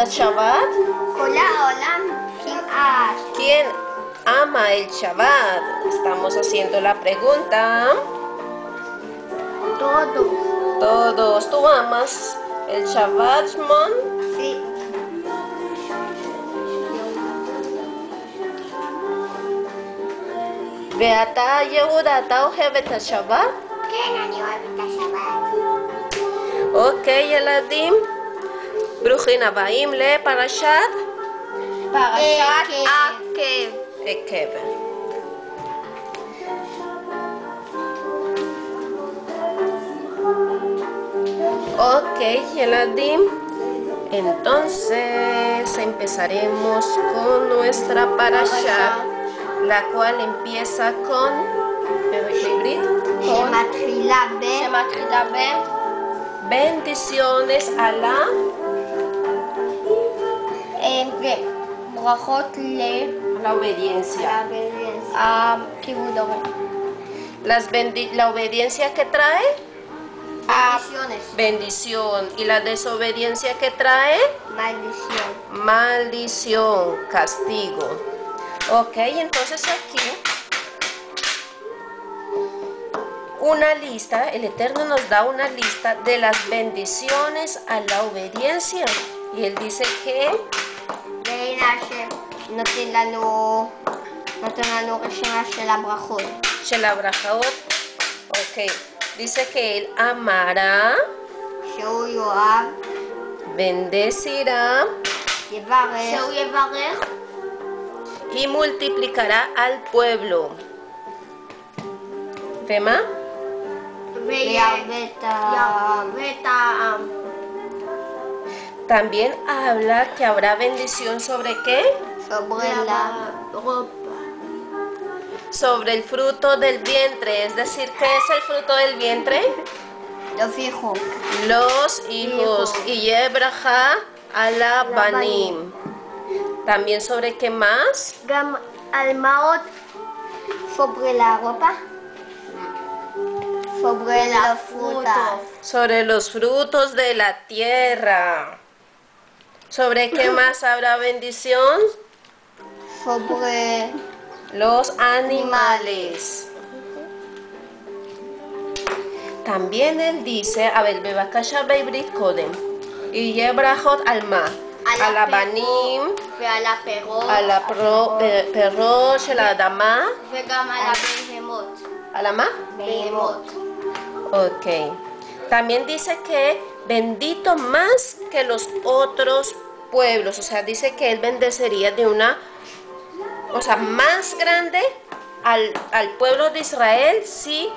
אוהב את Shabbat? כל העולם כמעט. ¿Quién ama el Shabbat? Estamos haciendo la pregunta. Todo. Todos, ¿tú amas el Shabbat, Shmon? Sí. ואתה, יהודה, אתה אוהב את השבת? כן, אני אוהבת את השבת. אוקיי, ילדים. Brujín Abaim Parashat. Parashat Akev. Akev. Ok, Yeladim. Entonces empezaremos con nuestra parasha, la cual empieza con. Shematrila Ben. Bendiciones a la. La obediencia. La obediencia. Las bendi ¿La obediencia que trae? Bendiciones. Bendición. ¿Y la desobediencia que trae? Maldición. Maldición, castigo. Ok, entonces aquí una lista, el Eterno nos da una lista de las bendiciones a la obediencia. Y Él dice que והנה השם נותן לנו, נותן לנו רשימה של הברכות. של הברכות, ok, dice que él amará, שהוא יאהב, bendecirá יברך, שהוא יברך y multiplicará al pueblo. ¿Fema? וירבה את ה... וירבה את העם. También habla que habrá bendición sobre qué? Sobre la ropa. Sobre el fruto del vientre, es decir, ¿qué es el fruto del vientre? Los hijos. Los hijos. Y Yebraja alabanim. También sobre qué más? Almaot. Sobre la ropa. Sobre la fruta. Sobre los frutos de la tierra. ¿Sobre qué más habrá bendición? sobre Los animales. También él dice, a ver, bebakasha beibrit kodem. Y yebrachot alma. על על הבנים, ועל הפירות על הפירות של האדמה, וגם על הבהמות. ¿a la ma? בהמות. Ok. También dice que bendito más que los otros pueblos. O sea, dice que él bendecería de una, o sea, más grande al, al pueblo de Israel si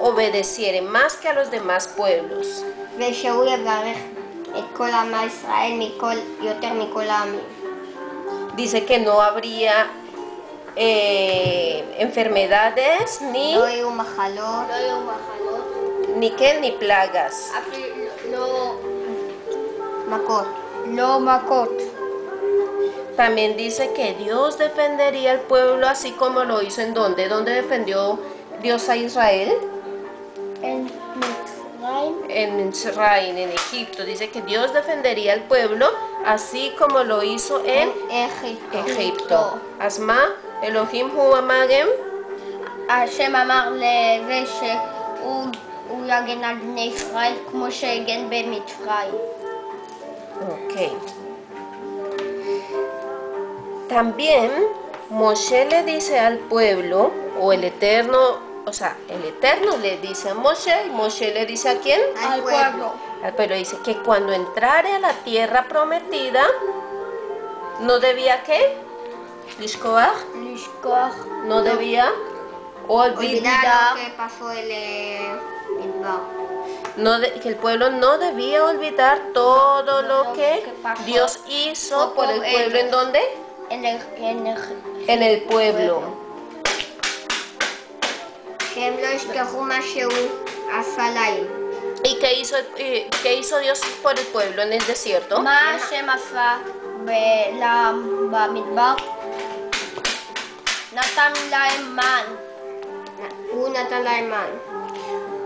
obedeciere más que a los demás pueblos. ושהוא יברך את כל עם ישראל מכל, יותר מכל העמים. Dice que no habría eh, enfermedades ni, לא יהיו מחלות, לא יהיו מחלות, Ni qué, ni plagas. Ah, lo, macot. También dice que Dios defendería al pueblo así como lo hizo en donde. ¿Dónde defendió Dios a Israel? En en Israel, en Egipto. Dice que Dios defendería al pueblo así como lo hizo en, Egipto. Asma, Elohim Huamagem. Hashem Amar le הוא יגן על בני ישראל כמו שהגן במצרים. Ok. También Moshe le dice al pueblo, o el Eterno, o sea, el Eterno le dice a Moshe, y Moshe le dice a quién? Al pueblo. Al pueblo dice que cuando entrare a la tierra prometida, no debía qué? Lishkoach, לשכוח no debía olvidar, olvidar lo que pasó el no que el pueblo no debía olvidar todo lo que, Dios hizo por el pueblo. ¿En dónde? En el, en el, en el pueblo. ¿Y qué hizo, eh, qué hizo Dios por el pueblo en el desierto? Natam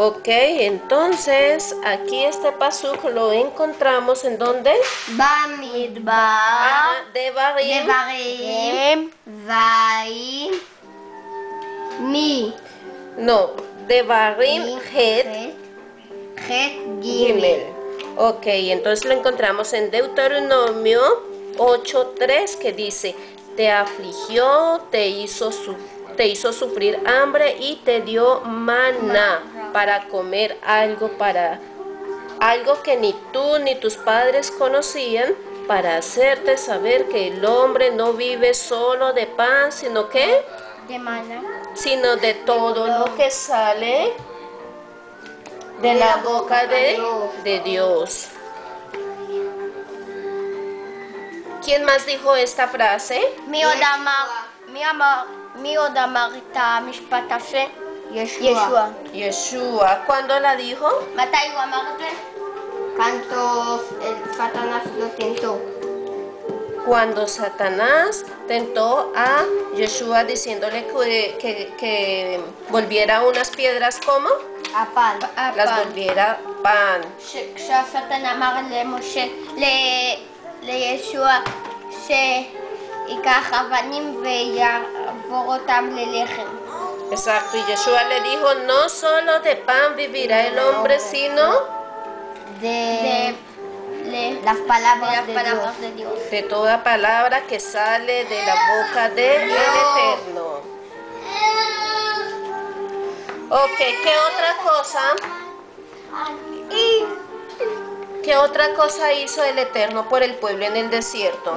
Ok, entonces aquí este pasuk lo encontramos en donde? Bamidbar. Ah, Devarim. Devarim. Vaim. Mi. No, Devarim Het. Het Gimel. Ok, entonces lo encontramos en Deuteronomio 8.3 que dice, te afligió, te hizo, su te hizo sufrir hambre y te dio maná para comer algo para algo que ni tú ni tus padres conocían para hacerte saber que el hombre no vive solo de pan, sino que de sino de todo lo que sale de, la boca de, Dios. de Dios. ¿Quién más dijo esta frase? Mi odama, mi ama, mi odama, mis. את המשפט הזה? ישוע. ישוע. Yeshua. ¿Cuándo la dijo? מתי הוא אמר את זה? Cuando el Satanás lo tentó. Cuando Satanás tentó a Yeshua diciéndole que, que- que volviera unas piedras como הפן. las הפעם. volviera pan. ש- כשהשטן אמר למשה, ל- לישוע, שייקח אבנים ויעבור אותם ללחם. Exacto, y Yeshua le dijo, no solo de pan vivirá el hombre, sino De las palabras las de palabras Dios. de Dios. de toda palabra que sale de la boca del Eterno. Ok, ¿qué otra cosa? ¿Qué otra cosa hizo el Eterno por el pueblo en el desierto?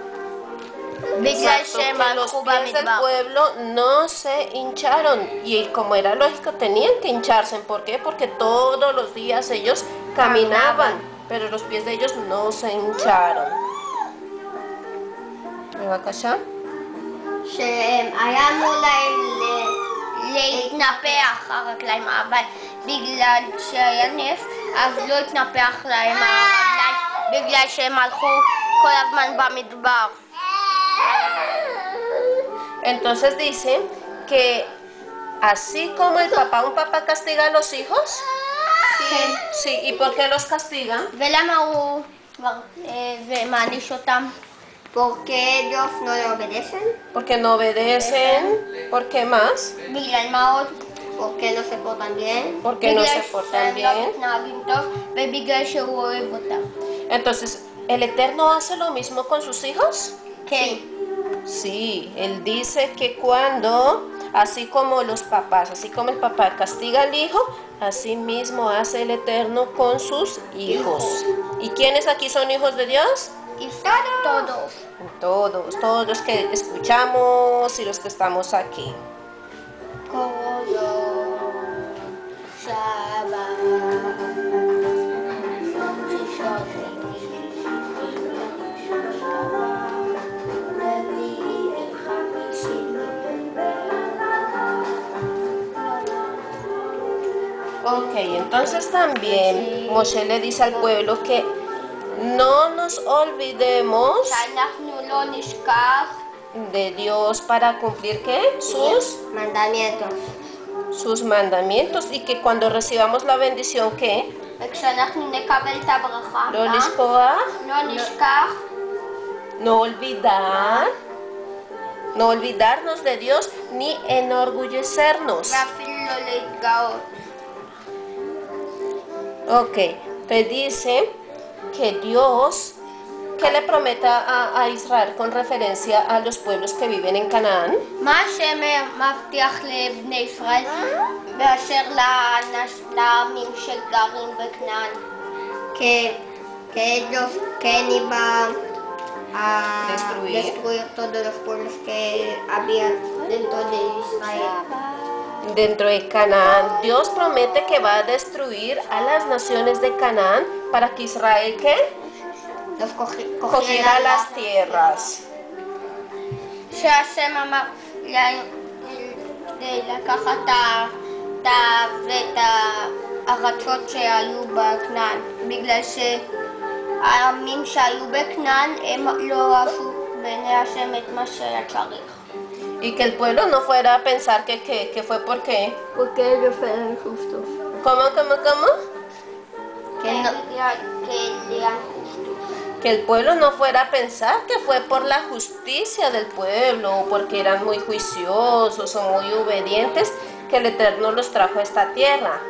Exacto, שהם que los הלכו pies del במדבר. pueblo no se hincharon y como era lógico tenían que hincharse. ¿Por qué? Porque todos los días ellos caminaban, pero los pies de ellos no se hincharon. בבקשה. שהיה אמור להם ל- להתנפח הרגליים, אבל בגלל שהיה נס, אז לא התנפח להם הרגליים, בגלל שהם הלכו כל הזמן במדבר. Entonces dice que así como el papá, un papá castiga a los hijos. Sí. sí. ¿Y por qué los castiga? Eh, Porque ellos no le obedecen. Porque no obedecen. ¿Por qué más? Porque no se portan bien. Porque no se portan bien. Entonces, ¿el Eterno hace lo mismo con sus hijos? Sí. Sí, él dice que cuando, así como los papás, así como el papá castiga al hijo, así mismo hace el Eterno con sus hijos. ¿Y quiénes aquí son hijos de Dios? Todos. Todos, todos los que escuchamos y los que estamos aquí. Ok, entonces también Moshe le dice al pueblo que no nos olvidemos de Dios para cumplir qué? Sus mandamientos. Sus mandamientos y que cuando recibamos la bendición qué? No olvidar. No olvidarnos de Dios ni enorgullecernos. Ok, te dice que Dios, que le prometa a, Israel con referencia a los pueblos que viven en Canaán? Que, que ellos, que él iba a destruir. destruir todos los pueblos que había dentro de Israel. Dentro de Canaán, Dios promete que va a destruir a las naciones de Canaán para que Israel ¿qué? Los cogi- cogiera las tierras. שהשם אמר לה- כדי לקחת את ה- את ה- ואת הארצות שהיו בכנען, בגלל שהעמים שהיו בכנען הם לא עשו בעיני השם את מה שהיה צריך. Y que el pueblo no fuera a pensar que, que, que fue porque... porque ellos eran justos. ¿Cómo, cómo, cómo? Que, no, que eran justos. Que el pueblo no fuera a pensar que fue por la justicia del pueblo o porque eran muy juiciosos o muy obedientes que el Eterno los trajo a esta tierra.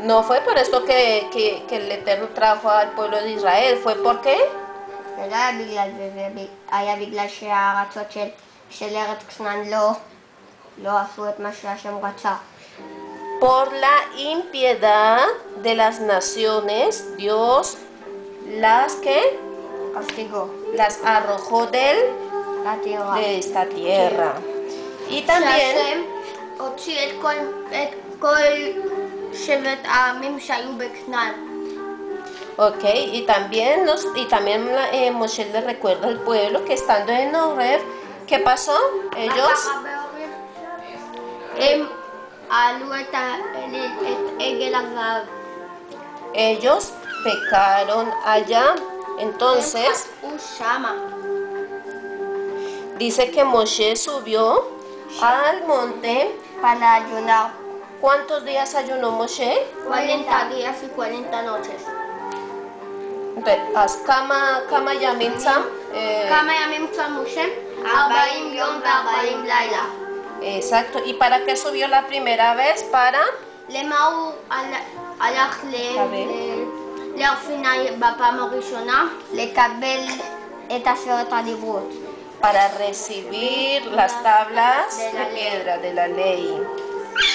No fue por esto que, que, que el Eterno trajo al pueblo de Israel, fue porque זה לא היה בגלל זה, זה ב- היה בגלל שהארצות של, של ארץ כנען לא, לא עשו את מה שהשם רצה. por la impiedad de las naciones, Dios las que קסטיגו, las arrojó del, לטירה. de esta tierra. Y también שהשם הוציא את כל, את כל שבט העמים שהיו בכנען. Ok, y también, nos, y también eh, Moshe le recuerda al pueblo que estando en Horeb, ¿qué pasó? Ellos, הם העלו את ה- את עגל הזהב. ellos pecaron allá. Entonces, הוא שמה. dice que Moshe subió al monte. para ayunar. ¿Cuántos días ayunó Moshe? 40 días y 40 noches. Entonces, haz kama, kama yamin sam, eh, כמה ימים צמו שם? 40 יום ו-40 לילה. Exacto. ¿Y para qué subió la primera vez? Para למה הוא הל- הלך ל- לקבל. ל- להר סיני בפעם הראשונה? לקבל את עשרת הדיברות. para recibir las tablas De de la ley. piedra de la ley.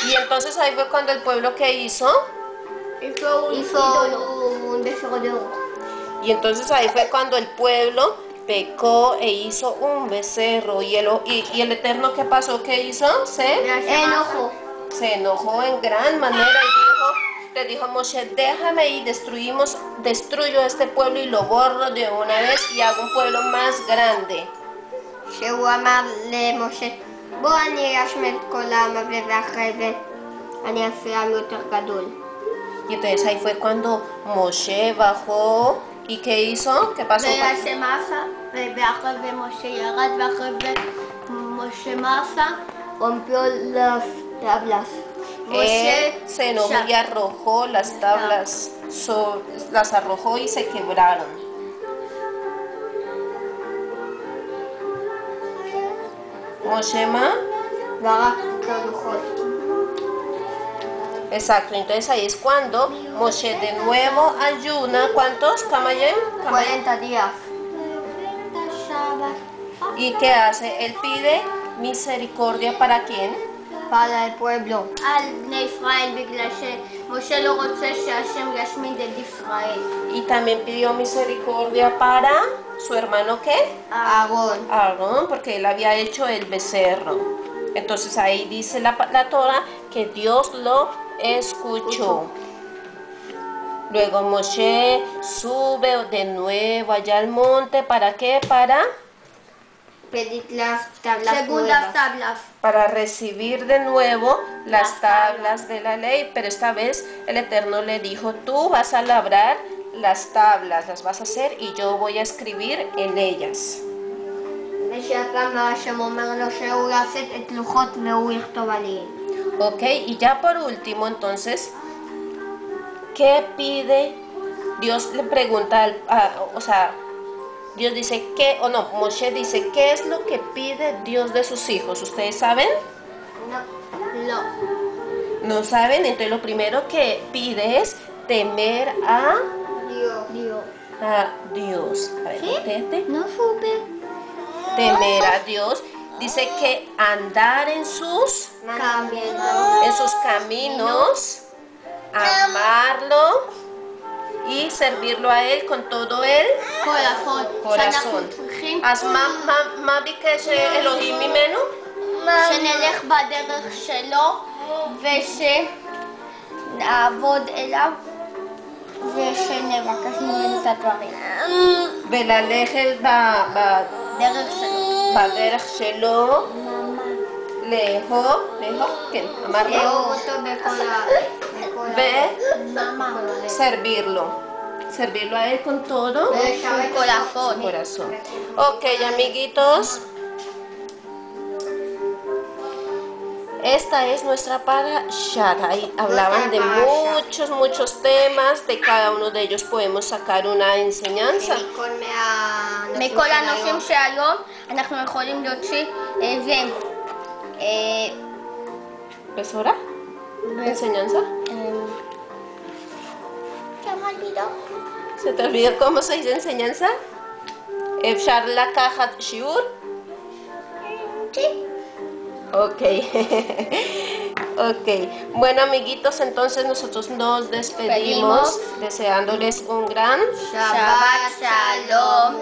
Y entonces ahí fue cuando el pueblo que hizo hizo un, hizo un becerro. Y entonces ahí fue cuando el pueblo pecó e hizo un becerro. ¿Y el, y, y el Eterno qué pasó? ¿Qué hizo? Se enojó. Se enojó en gran manera y dijo, le dijo a Moshe, déjame y destruimos, destruyo este pueblo y lo borro de una vez y hago un pueblo más grande. Se llama Moshe. בוא אני אשמיד את כל העם הזה ואחרי זה אני אעשה עם יותר גדול. Y entonces ahí fue cuando Moshe bajó y ¿qué hizo? ¿Qué pasó? והשם עשה, ואחרי זה משה ירד, ואחרי זה משה מה עשה? rompió las tablas. Él se enojó y arrojó las tablas, so- las arrojó y se quebraron. Moshe ma, זרק את הלוחות. exacto, entonces ahí es cuando Moshe de nuevo ayuna, ¿cuántos? Kamayem? 40 días. ¿Y qué hace? Él pide misericordia para quién? para el pueblo. על בני Moshe lo Y también pidió misericordia para su hermano ¿qué? Aarón. Aarón, porque él había hecho el becerro. Entonces ahí dice la, la Torah que Dios lo escuchó. Luego Moshe sube de nuevo allá al monte, ¿para qué? Para pedir las tablas Segundas tablas. Para recibir de nuevo las, tablas, de la ley. Pero esta vez el Eterno le dijo, tú vas a labrar las tablas, las vas a hacer y yo voy a escribir en ellas. Ok, y ya por último entonces, ¿qué pide? Dios le pregunta, al, a, o sea, Dios dice que, o no, Moshe dice, ¿qué es lo que pide Dios de sus hijos? ¿Ustedes saben? No. לא. No saben, entonces lo primero que pide es temer a, Dios. Dios. a Dios. A ver, conteste. No supe. Temer a Dios. Dice que andar en sus, Cambio. en sus caminos, amarlo y servirlo a Él con todo el corazón. corazón. שאנחנו צריכים אז מה, מה, מה ביקש אלוהים ממנו? שנלך בדרך שלו ושנעבוד אליו ושנבקש ממנו את הדברים. וללכת ב- ב- דרך שלו. בדרך שלו, לאהוב, לאהוב, כן, אמרנו, לאהוב אותו בכל ה... בכל ה... servirlo. Servirlo a Él con todo su corazón. su corazón. Ok, amiguitos. Esta es nuestra parashat. Ahí hablaban de Nuestra parasha. muchos, muchos temas. De cada uno de ellos podemos sacar una enseñanza. מכל מה... מכל הנושאים שהיום אנחנו יכולים להוציא eh, ¿Pues ¿Es pues, enseñanza? Em, se me olvidó. ¿Se te olvidó cómo se dice enseñanza? ¿Efshar la caja shiur? Sí. Ok. ok. Bueno, amiguitos, entonces nosotros nos despedimos deseándoles un gran Shabbat Shalom.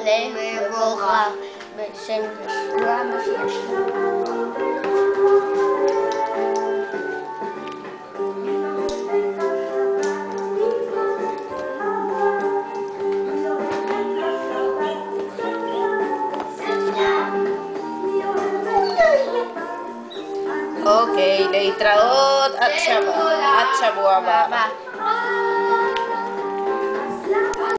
ומבורך בשם ישוע המשיח. Ok, להתראות עד שבוע, עד שבוע הבא. הבא.